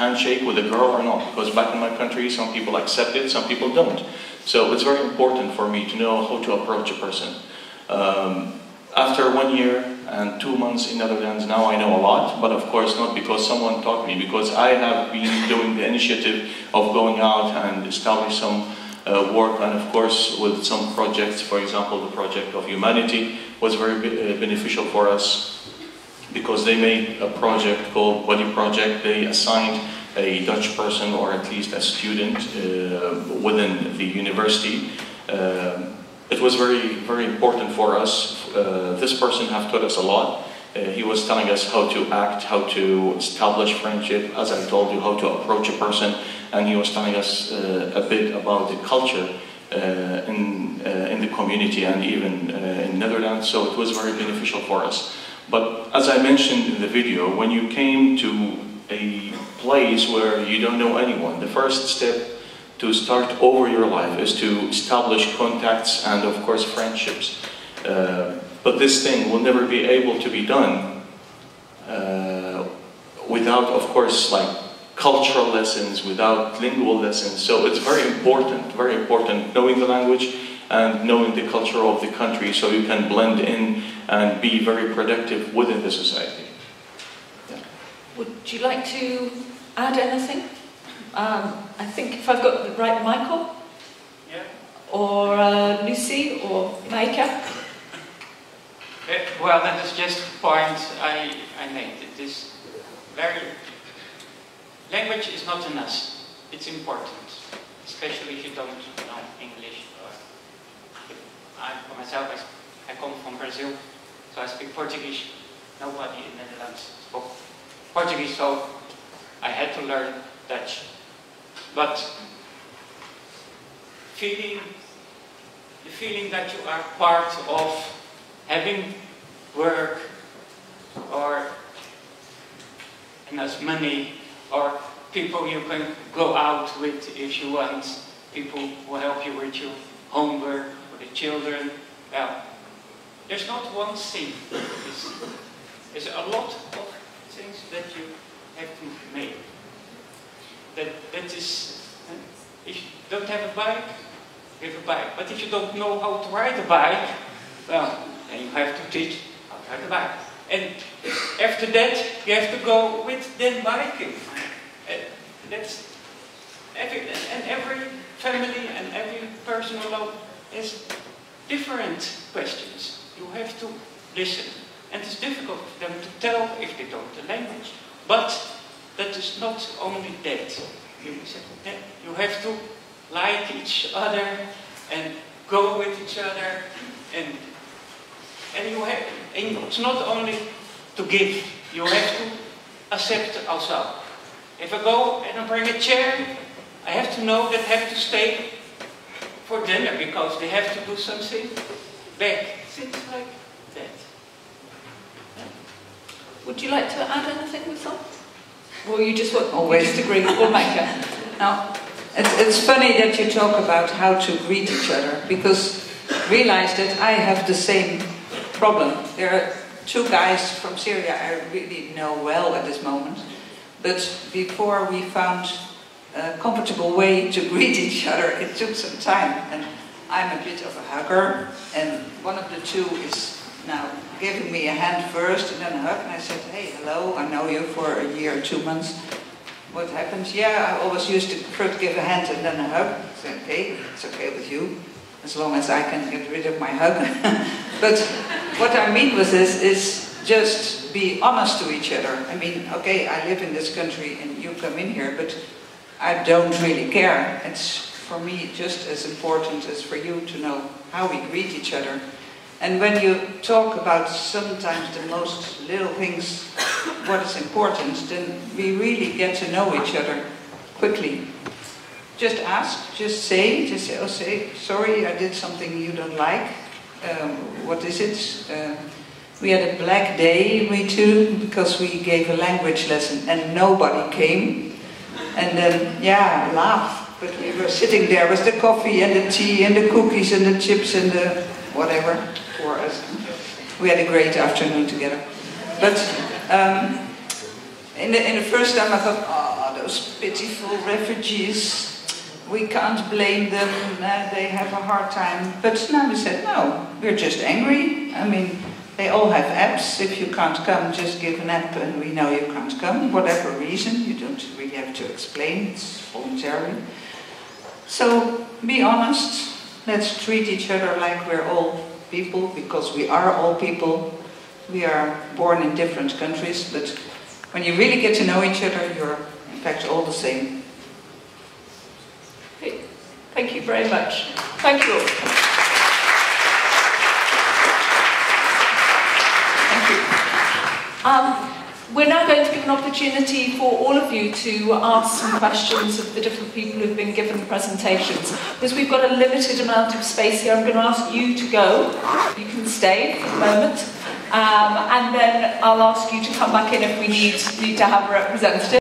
handshake with a girl or not. Because back in my country, some people accept it, some people don't. So it's very important for me to know how to approach a person. Um, after one year and two months in Netherlands, now I know a lot, but of course not because someone taught me, because I have been doing the initiative of going out and establish some uh, work and of course with some projects, for example the project of humanity was very uh, beneficial for us because they made a project called Buddy Project. They assigned a Dutch person or at least a student uh, within the university. Uh, it was very, very important for us. Uh, this person have taught us a lot. Uh, he was telling us how to act, how to establish friendship, as I told you, how to approach a person, and he was telling us uh, a bit about the culture uh, in, in the community and even in Netherlands, so it was very beneficial for us. But as I mentioned in the video, when you came to a place where you don't know anyone, the first step to start over your life is to establish contacts and of course friendships. Uh, but this thing will never be able to be done uh, without of course like cultural lessons, without lingual lessons. So it's very important, very important knowing the language and knowing the culture of the country so you can blend in and be very productive within the society. Yeah. Would you like to add anything? Um, I think if I've got the right Michael, yeah. or uh, Lucy, or Maika. Uh, well, that is just a point I, I made. It is very... Language is not enough. It's important, especially if you don't know English. I, for myself, I, I come from Brazil, so I speak Portuguese. Nobody in the Netherlands spoke Portuguese, so I had to learn Dutch. But feeling, the feeling that you are part of having work or enough money or people you can go out with if you want, people who help you with your homework or the children. Well, there's not one thing. There's, there's a lot of things that you have to make. That, that is, if you don't have a bike, you have a bike. But if you don't know how to ride a bike, well, then you have to teach how to ride a bike. And after that, you have to go with them biking. And that's every, and every family and every person has different questions you have to listen. And it's difficult for them to tell if they don't the language. But that is not only that. You, you have to like each other and go with each other and and you have and it's not only to give, you have to accept also. If I go and I bring a chair, I have to know that I have to stay for dinner because they have to do something back things like that. Would you like to add anything with that? Well, you just want, always just agree? We'll make it. Now, it's, it's funny that you talk about how to greet each other because realize that I have the same problem. There are two guys from Syria I really know well at this moment, but before we found a comfortable way to greet each other, it took some time. And I'm a bit of a hugger, and one of the two is now giving me a hand first and then a hug, and I said, hey, hello, I know you for a year or two months. What happens? Yeah, I always used to first give a hand and then a hug. I said, okay, it's okay with you, as long as I can get rid of my hug. but what I mean with this is just be honest to each other. I mean, okay, I live in this country and you come in here, but I don't really care. It's for me just as important as for you to know how we greet each other. And when you talk about sometimes the most little things, what is important, then we really get to know each other quickly. Just ask, just say, just say, oh, say, sorry, I did something you don't like. Um, what is it? Um, we had a black day, we too, because we gave a language lesson and nobody came. And then, yeah, laugh but we were sitting there with the coffee and the tea and the cookies and the chips and the whatever for us. We had a great afternoon together. But um, in, the, in the first time I thought, oh, those pitiful refugees. We can't blame them, uh, they have a hard time. But now we said, no, we're just angry. I mean, they all have apps. If you can't come, just give an app and we know you can't come, whatever reason. You don't really have to explain, it's voluntary. So be honest, let's treat each other like we're all people, because we are all people. We are born in different countries, but when you really get to know each other, you're in fact all the same. Thank you very much. Thank you all. Thank you. Um, we're now going to give an opportunity for all of you to ask some questions of the different people who've been given presentations. Because we've got a limited amount of space here, I'm going to ask you to go. You can stay for the moment. Um, and then I'll ask you to come back in if we need, need to have a representative.